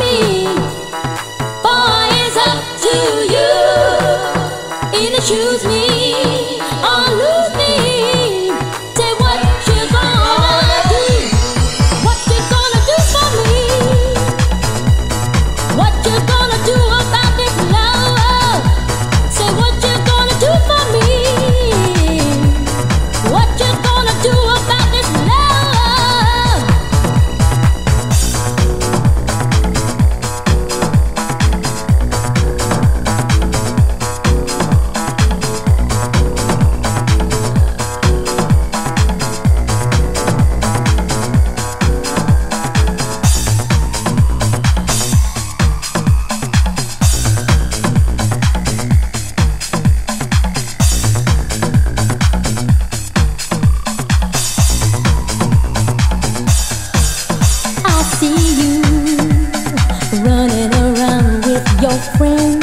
me. see you running around with your friends.